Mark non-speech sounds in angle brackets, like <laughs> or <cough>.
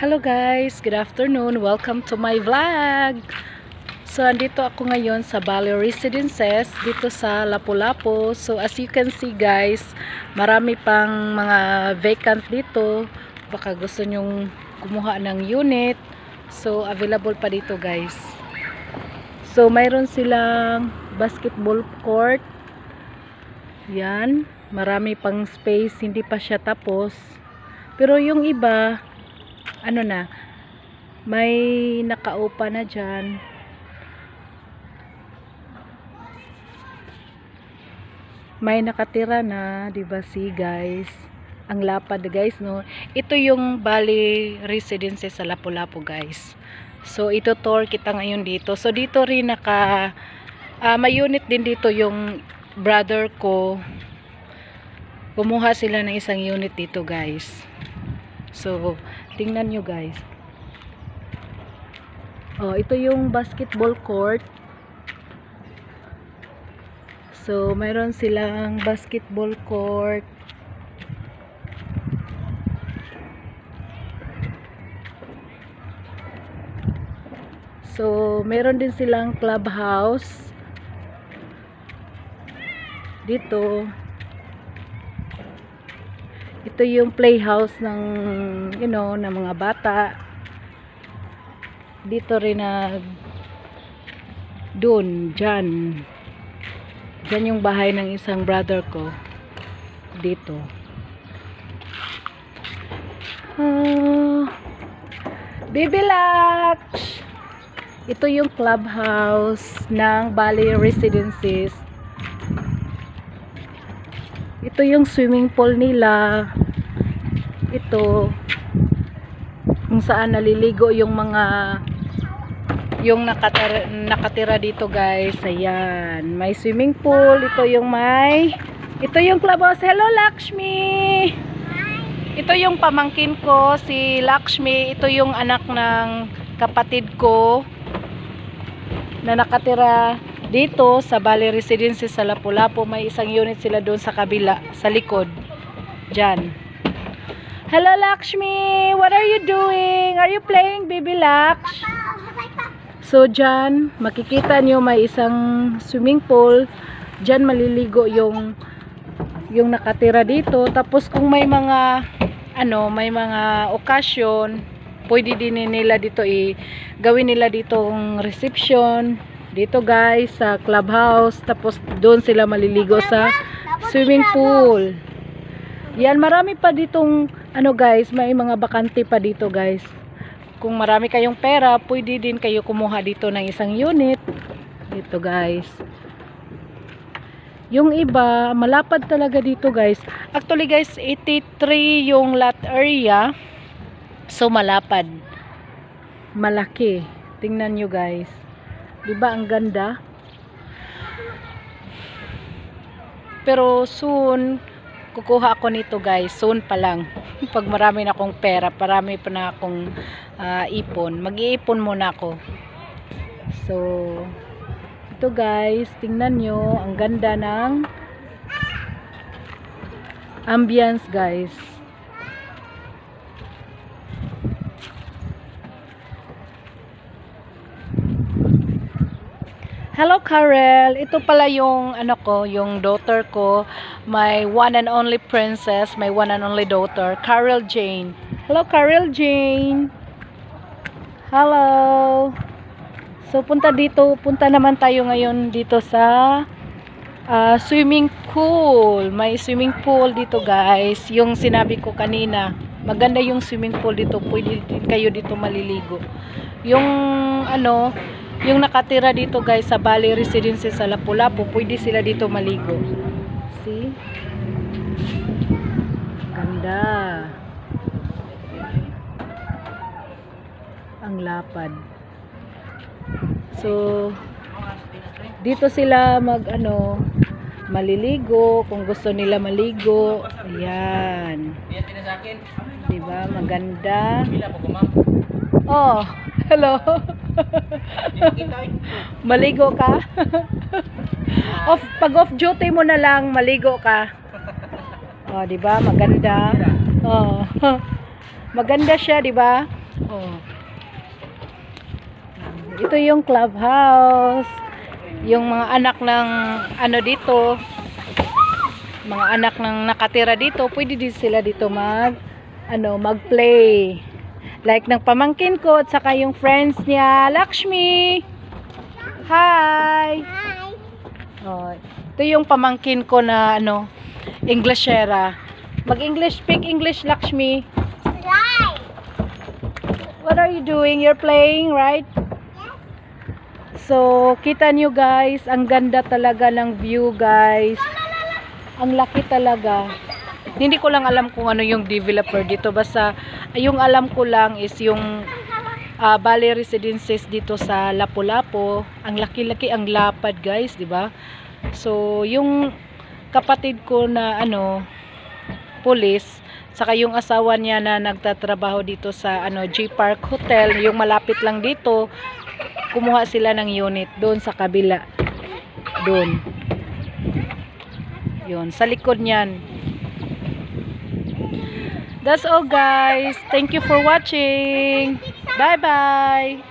Hello guys, good afternoon. Welcome to my vlog. So andito ako ngayon sa Bali Residences dito sa Lapu-Lapu. So as you can see guys, marami pang mga vacant dito. Baka gusto nyong kumuha ng unit. So available pa dito guys. So mayroon silang basketball court. Yan, marami pang space, hindi pa siya tapos. Pero yung iba, ano na, may nakaupa na dyan. May nakatira na, 'di ba si guys? Ang lapad guys, no. Ito yung Bali Residences sa Lapu-Lapu guys. So ito tour kita ngayon dito. So dito rin naka ah, may unit din dito yung brother ko. Kumuha sila ng isang unit dito guys. So tingnan nyo guys. Oh, ito yung basketball court. So, mayroon silang basketball court. So, meron din silang clubhouse. Dito. Ito yung playhouse ng, you know, ng mga bata. Dito rin na doon, dyan. Dyan yung bahay ng isang brother ko. Dito. Ah, Baby Lux! Ito yung clubhouse ng Bali Residences. Ito yung swimming pool nila. Ito kung saan naliligo yung mga yung nakatira, nakatira dito guys. Ayan. May swimming pool. Ito yung may ito yung clubhouse. Hello Lakshmi! Ito yung pamangkin ko, si Lakshmi. Ito yung anak ng kapatid ko na nakatira dito sa Bali Residences sa Lapu-Lapu. May isang unit sila doon sa kabila, sa likod. Diyan. Hello Lakshmi! What are you doing? Are you playing baby Laksh? So dyan, makikita nyo may isang swimming pool. Dyan maliligo yung yung nakatira dito. Tapos kung may mga ano, may mga okasyon, pwede din nila dito i gawin nila ditong reception. Dito guys sa clubhouse. Tapos doon sila maliligo sa swimming pool. Yan, marami pa ditong ano guys, may mga bakante pa dito guys kung marami kayong pera, pwede din kayo kumuha dito ng isang unit. Dito guys. Yung iba, malapad talaga dito guys. Actually guys, 83 yung lot area. So malapad. Malaki. Tingnan nyo guys. 'Di ba ang ganda? Pero soon, kukuha ako nito guys. Soon pa lang. <laughs> Pag marami na akong pera, parami pa na akong ah, ipon. Mag-iipon muna ako. So, ito guys, tingnan nyo. Ang ganda ng ambience guys. Hello Karel, ito pala yung ano ko, yung daughter ko, my one and only princess, my one and only daughter, Karel Jane. Hello Karel Jane. Hello. So punta dito, punta naman tayo ngayon dito sa ah, swimming pool. May swimming pool dito guys, yung sinabi ko kanina. Maganda yung swimming pool dito, pwede kayo dito maliligo. Yung ano, yung nakatira dito guys sa Bali Residences sa Lapu-Lapu, pwede sila dito maligo. See? Ganda. Ang lapad. So, dito sila mag ano, maliligo kung gusto nila maligo. Ayan. Diba? Maganda. Oh, <laughs> hello. <laughs> maligo ka? <laughs> off, pag off duty mo na lang, maligo ka. Oh, 'di ba? Maganda. Oh. <laughs> Maganda siya, 'di ba? Oh. Ito yung clubhouse. Yung mga anak ng ano dito, mga anak ng nakatira dito, pwede din sila dito mag ano, mag-play. Like ng pamangkin ko at saka yung friends niya, Lakshmi. Hi. Hi. Oh, ito yung pamangkin ko na ano, Englishera. Mag-English, speak English, Lakshmi. Slide. What are you doing? You're playing, right? So, kita nyo guys, ang ganda talaga ng view guys. Ang laki talaga. Hindi ko lang alam kung ano yung developer dito. Basta, yung alam ko lang is yung uh, Bali Residences dito sa Lapu-Lapu. Ang laki-laki, ang lapad guys, di ba? So, yung kapatid ko na ano, police, saka yung asawa niya na nagtatrabaho dito sa ano G Park Hotel, yung malapit lang dito, kumuha sila ng unit doon sa kabila. Doon. Yun, sa likod niyan. That's all guys. Thank you for watching. Bye-bye.